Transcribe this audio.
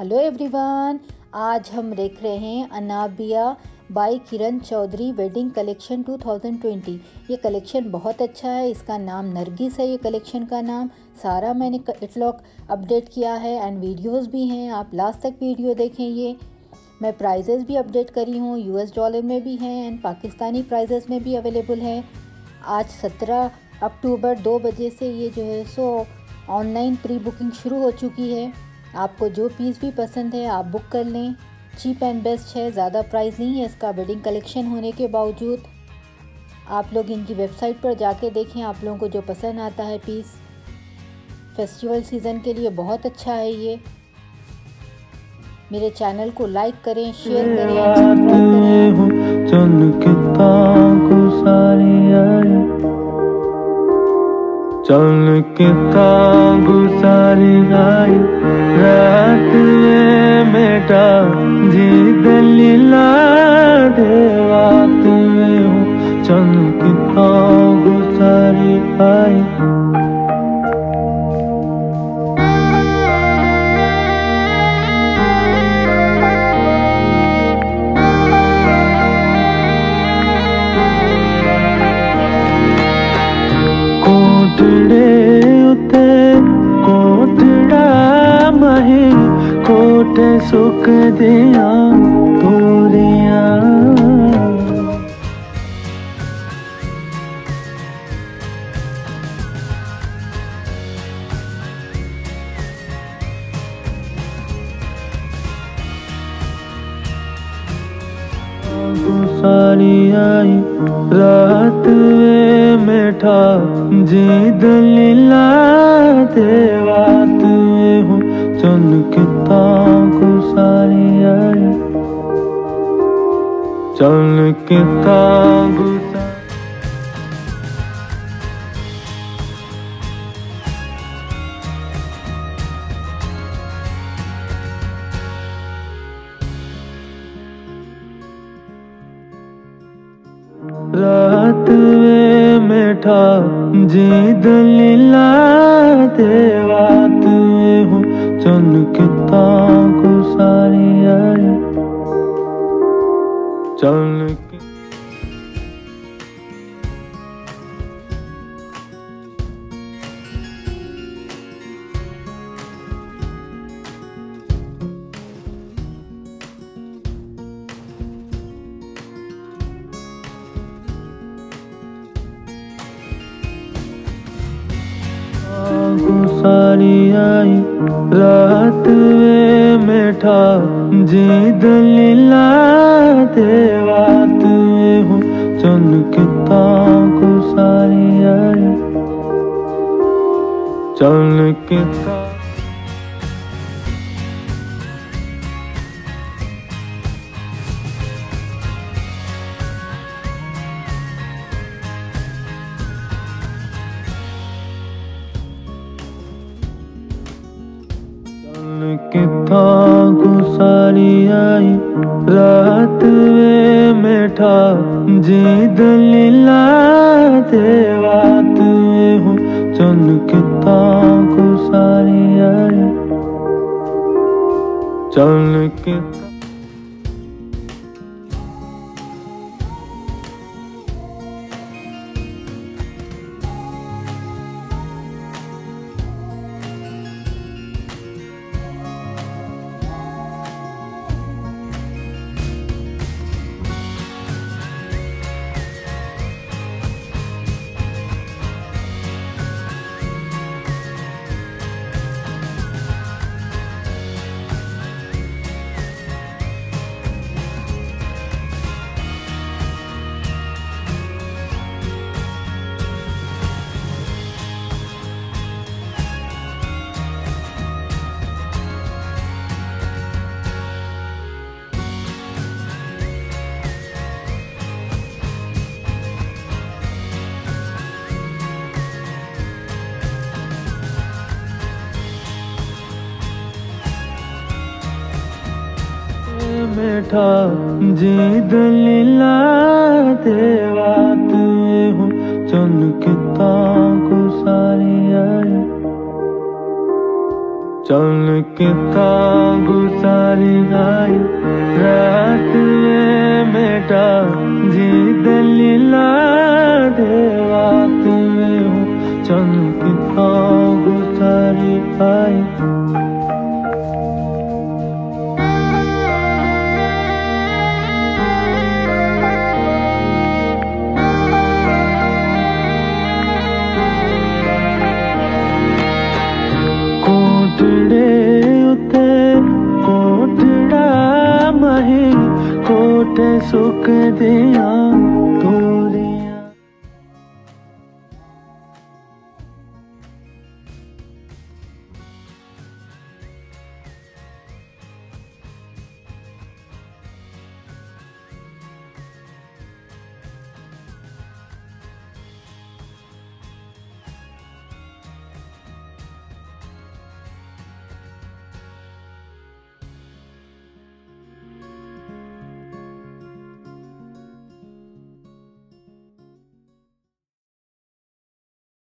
Hello everyone, आज हम देख रहे हैं Anabia by Kiran Chaudhary wedding collection 2020 ये कलेक्शन बहुत अच्छा है, इसका नाम नरगिस है, ये कलेक्शन का नाम। सारा मैंने कैटलॉग अपडेट किया है एंड वीडियोस भी हैं, आप लास्ट तक वीडियो देखें ये। मैं प्राइजेस भी अपडेट करी हूँ यूएस डॉलर में भी हैं एंड पाकिस्तानी प्राइजेस में भी अवेलेबल है। आज 17 अक्टूबर दो बजे से ये जो है सो ऑनलाइन प्री बुकिंग शुरू हो चुकी है। आपको जो पीस भी पसंद है, आप बुक कर लें। चीप एंड बेस्ट है, ज़्यादा प्राइस नहीं है, इसका वेडिंग कलेक्शन होने के बावजूद। आप लोग इनकी वेबसाइट पर जाके देखें, आप लोगों को जो पसंद आता है पीस। फेस्टिवल सीज़न के लिए बहुत अच्छा है ये। मेरे चैनल को लाइक करें शेयर करें चल के गुसारी आई रात में मेटा जी। सुख दिया तोरिया। सारी आई रात में बैठा जी दलीला देवात हूँ चल चल किता रात में मेठा जी दलीला देवात हूँ चल किता सारी आई रात में मेठा जी दलीला देवात में हूँ चल किता सारी आई। चल किता किथा गुसारी आई रात वे मेठा जी दलीला देवात में हूँ। चल किथा गुसारी आई चल किता बैठा जी दलीला देवा तुए हो चल किता को सारी आई चल किता को सारी आई रात बेटा जी दलीला देवा तुए हो चल किता सुख दिया